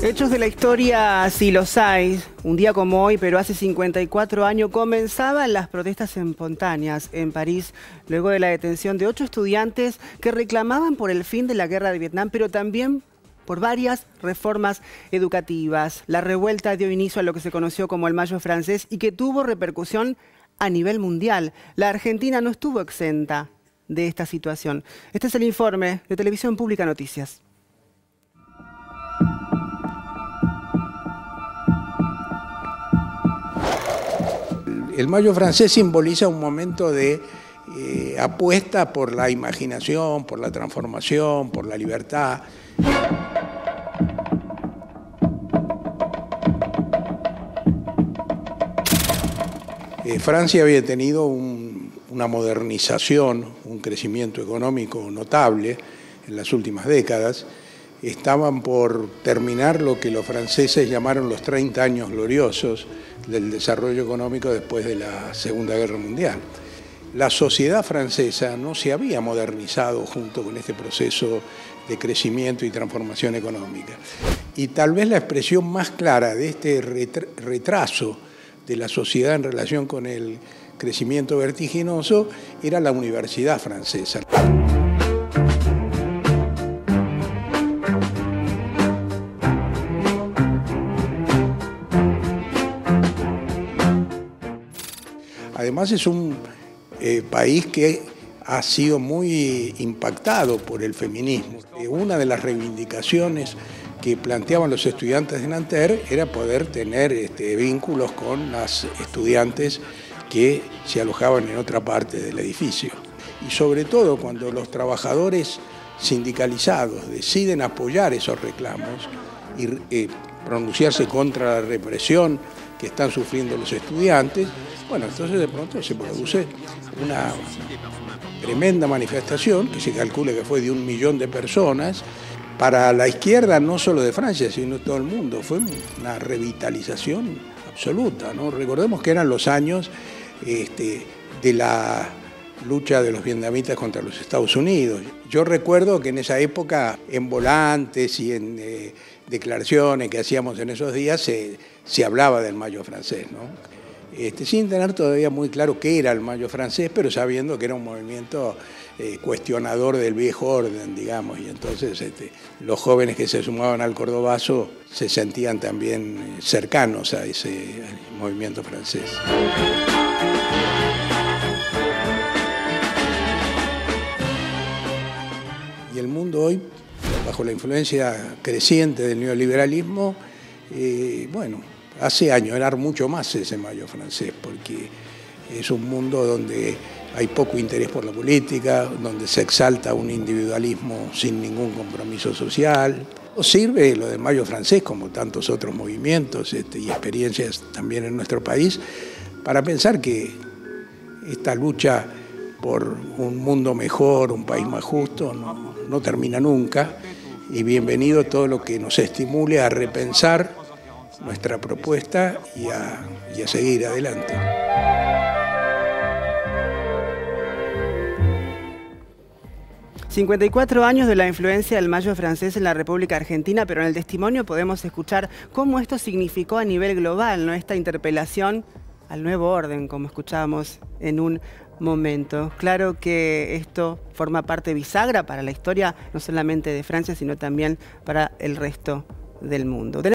Hechos de la historia, si los hay, un día como hoy, pero hace 54 años, comenzaban las protestas espontáneas en París, luego de la detención de ocho estudiantes que reclamaban por el fin de la guerra de Vietnam, pero también por varias reformas educativas. La revuelta dio inicio a lo que se conoció como el Mayo francés y que tuvo repercusión a nivel mundial. La Argentina no estuvo exenta de esta situación. Este es el informe de Televisión Pública Noticias. El Mayo francés simboliza un momento de eh, apuesta por la imaginación, por la transformación, por la libertad. Eh, Francia había tenido una modernización, un crecimiento económico notable en las últimas décadas. Estaban por terminar lo que los franceses llamaron los 30 años gloriosos, del desarrollo económico después de la Segunda Guerra Mundial. La sociedad francesa no se había modernizado junto con este proceso de crecimiento y transformación económica. Y tal vez la expresión más clara de este retraso de la sociedad en relación con el crecimiento vertiginoso era la universidad francesa. Además es un eh, país que ha sido muy impactado por el feminismo. Eh, una de las reivindicaciones que planteaban los estudiantes de Nanterre era poder tener este, vínculos con las estudiantes que se alojaban en otra parte del edificio. Y sobre todo cuando los trabajadores sindicalizados deciden apoyar esos reclamos y eh, pronunciarse contra la represión que están sufriendo los estudiantes, bueno, entonces de pronto se produce una tremenda manifestación que se calcula que fue de un millón de personas. Para la izquierda, no solo de Francia, sino todo el mundo, fue una revitalización absoluta. Recordemos que eran los años este, de la lucha de los vietnamitas contra los Estados Unidos. Yo recuerdo que en esa época, en volantes y en eh, declaraciones que hacíamos en esos días, se, se hablaba del mayo francés. ¿no? Este, sin tener todavía muy claro qué era el Mayo francés, pero sabiendo que era un movimiento eh, cuestionador del viejo orden, digamos, y entonces este, los jóvenes que se sumaban al cordobazo se sentían también eh, cercanos a ese movimiento francés. Y el mundo hoy, bajo la influencia creciente del neoliberalismo, eh, bueno, hace años era mucho más ese mayo francés, porque es un mundo donde hay poco interés por la política, donde se exalta un individualismo sin ningún compromiso social. Sirve lo del mayo francés, como tantos otros movimientos este, y experiencias también en nuestro país, para pensar que esta lucha por un mundo mejor, un país más justo, no termina nunca. Y bienvenido todo lo que nos estimule a repensar nuestra propuesta y a, y a seguir adelante. ...54 años de la influencia del mayo francés en la República Argentina... ...pero en el testimonio podemos escuchar cómo esto significó a nivel global... ¿no? esta interpelación al nuevo orden, como escuchábamos en un momento. Claro que esto forma parte bisagra para la historia, no solamente de Francia, sino también para el resto del mundo.